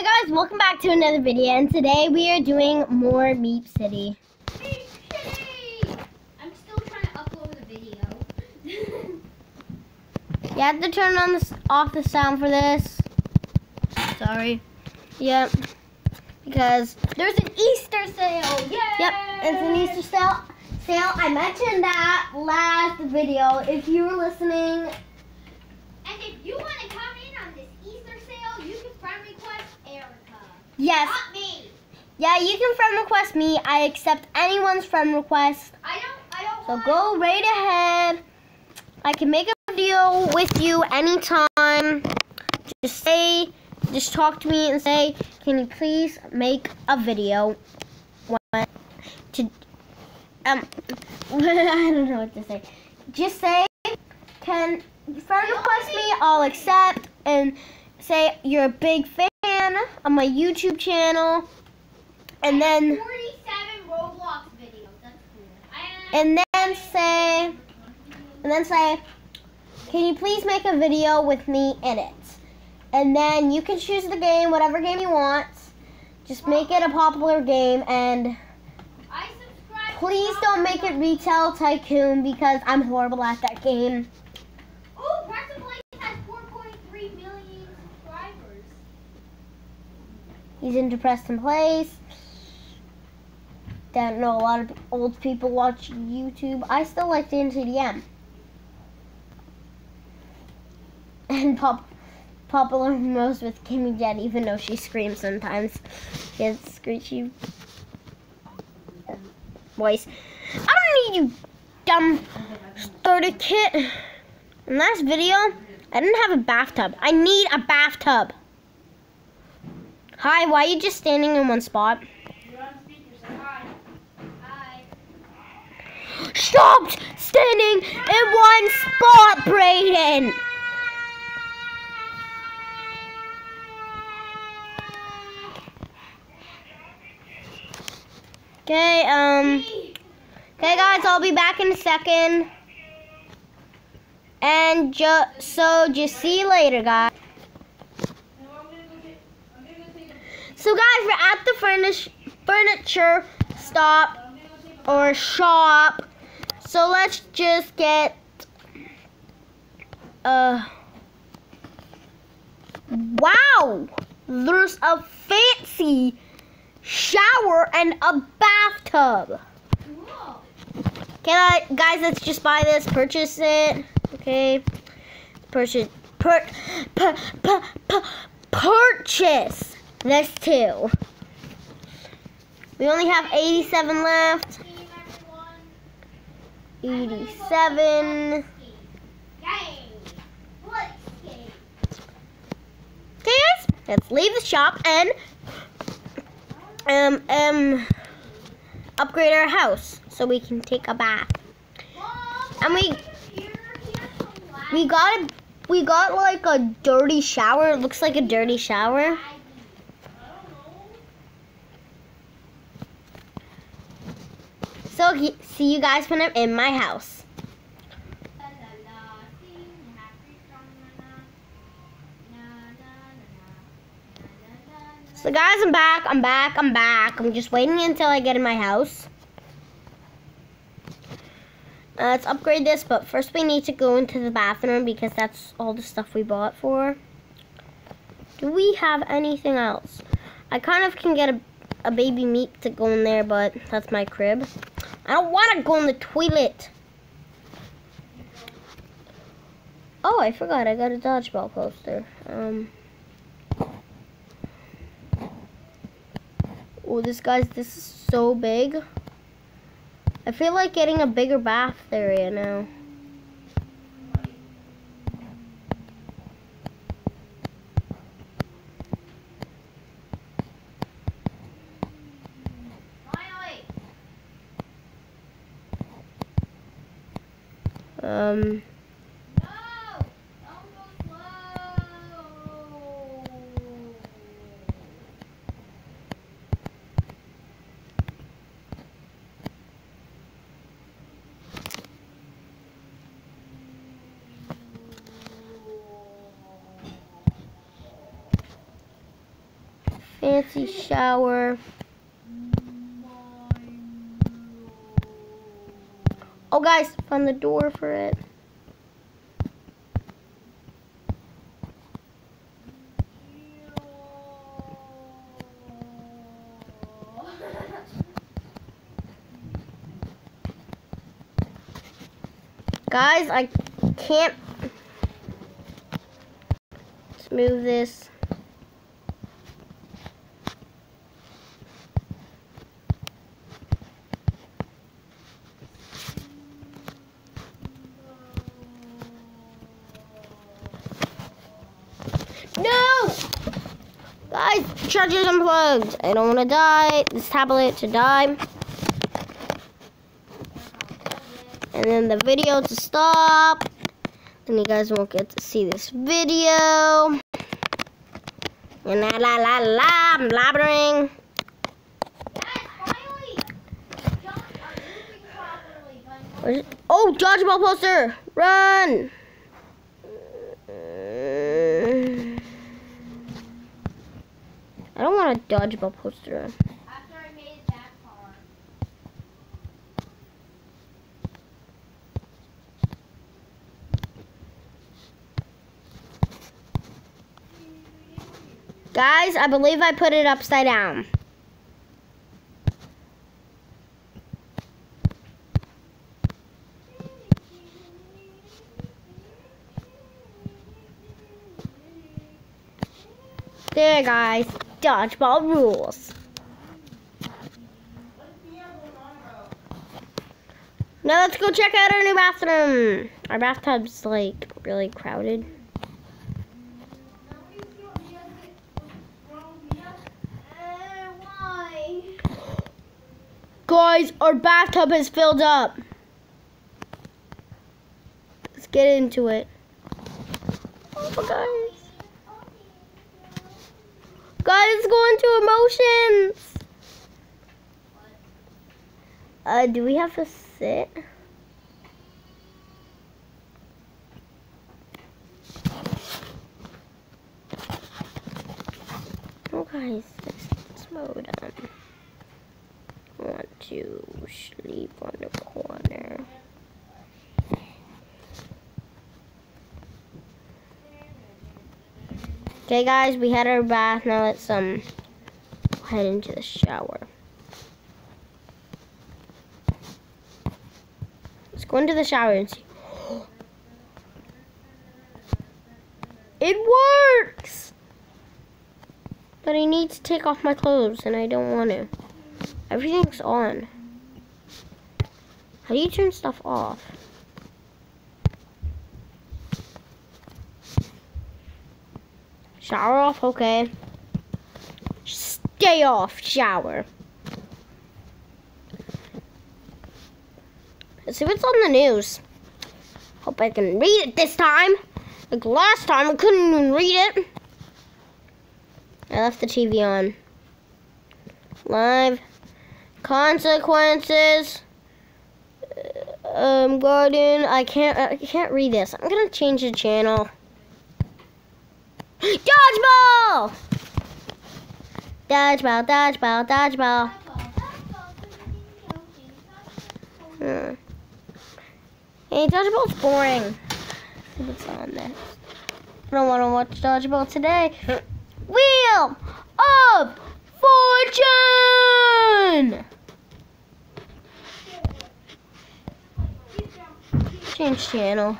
Hey guys, welcome back to another video, and today we are doing more Meep City. Hey, hey! I'm still trying to upload a video. You have to turn on the, off the sound for this. Sorry. Yep. Because, There's an Easter sale! Yay! yep, it's an Easter sale. Sale. I mentioned that last video. If you were listening, And if you want to come in on this Easter sale, you can friend request Erica. Yes, Not me. yeah, you can friend request me. I accept anyone's friend request. I don't. I don't So want. go right ahead. I can make a video with you anytime. Just say, just talk to me and say, can you please make a video? When to um, I don't know what to say. Just say, can friend request me? I'll accept and say you're a big fan of my YouTube channel, and then 47 Roblox videos. That's cool. And then say, and then say, can you please make a video with me in it? And then you can choose the game, whatever game you want. Just make it a popular game, and I subscribe. to please don't make it Retail Tycoon because I'm horrible at that game. Oh, PrestonPlayz has 4.3 million subscribers. He's into PrestonPlayz. Don't know a lot of old people watch YouTube. I still like the NCDM. And pop, popular most with Kimmy Jet, even though she screams sometimes. She has screechy voice. I don't need you, dumb starter kit. In last video, I didn't have a bathtub. I need a bathtub. Hi, why are you just standing in one spot? Stop standing in one spot, Brayden! Okay, um, okay guys, I'll be back in a second. And ju- so, just see you later, guys. So guys, we're at the furnish- furniture stop or shop. So let's just get uh Wow! There's a fancy shower and a bathtub. Can I guys let's just buy this, purchase it. Okay. Purchase per, per, per, per, purchase this two. We only have 87 left. 87. Let's. Okay, guys, let's leave the shop and um um upgrade our house so we can take a bath. And we we got a we got like a dirty shower. It looks like a dirty shower. I don't know. So see you guys when I'm in my house. So guys, I'm back. I'm back. I'm back. I'm just waiting until I get in my house. Uh, let's upgrade this, but first we need to go into the bathroom because that's all the stuff we bought for. Do we have anything else? I kind of can get a, a baby meat to go in there, but that's my crib. I don't want to go in the toilet. Oh, I forgot. I got a dodgeball poster. Um. Oh, this guy's this is so big. I feel like getting a bigger bath area now. Um! Fancy shower. Oh, guys, found the door for it. Guys, I can't. Move this. No! Guys, charger's unplugged. I don't want to die. This tablet to die. And then the video to stop. Then you guys won't get to see this video. And la la la la, I'm blabbering. Guys? Oh, dodgeball poster! Run! I don't want a dodgeball poster. after I made it that far. Guys, I believe I put it upside down. There, guys. Dodgeball rules. Now let's go check out our new bathroom. Our bathtub's like really crowded. Guys, our bathtub has filled up. Let's get into it. Oh, guys. Guys, it's going to emotions. Uh, do we have to sit? Oh, guys, let's, on. I want to sleep on the corner. Okay, guys, we had our bath. Now let's um head into the shower. Let's go into the shower and see. It works! But I need to take off my clothes and I don't want to. Everything's on. How do you turn stuff off? Shower off, okay. Stay off, shower. Let's see what's on the news. Hope I can read it this time. Like last time, I couldn't even read it. I left the TV on. Live consequences. Uh, Um, garden. I can't. I can't read this. I'm gonna change the channel. Dodgeball! Dodgeball, dodgeball, dodgeball. Hmm. Hey, dodgeball's boring. What's on next. I don't want to watch dodgeball today. Wheel of Fortune! Change channel.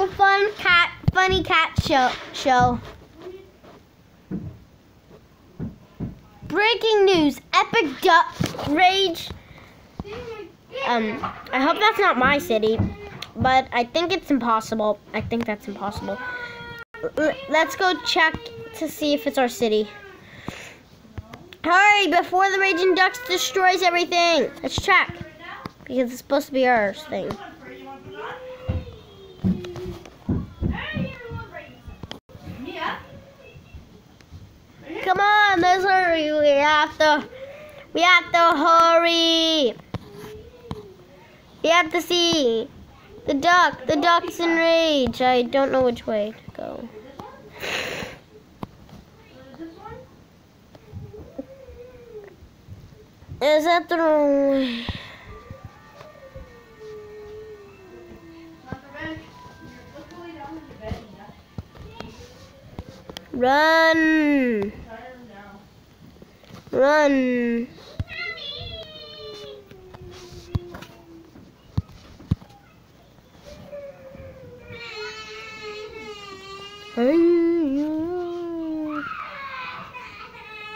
the fun cat, funny cat show. Show. Breaking news: Epic duck rage. Um, I hope that's not my city, but I think it's impossible. I think that's impossible. L- let's go check to see if it's our city. Hurry before the raging ducks destroys everything. Let's check because it's supposed to be our thing. Come on, let's hurry. We have to. We have to hurry. We have to see the duck. The duck's in rage. I don't know which way to go. Is that the wrong way? Run! Run!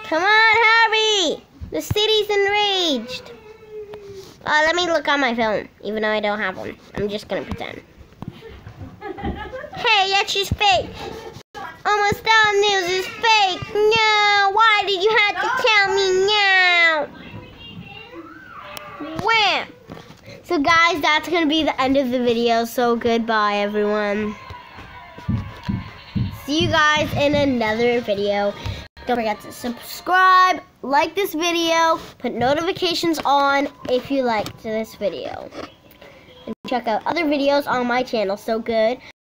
Come on, hurry! The city's enraged. Uh, let me look on my phone, even though I don't have one. I'm just gonna pretend. Hey, that's just fake. Almost all news is fake. No, why did you have to tell me now? Wham! So guys, that's gonna be the end of the video. So goodbye, everyone. See you guys in another video. Don't forget to subscribe, like this video, put notifications on if you liked this video. And check out other videos on my channel, So Good.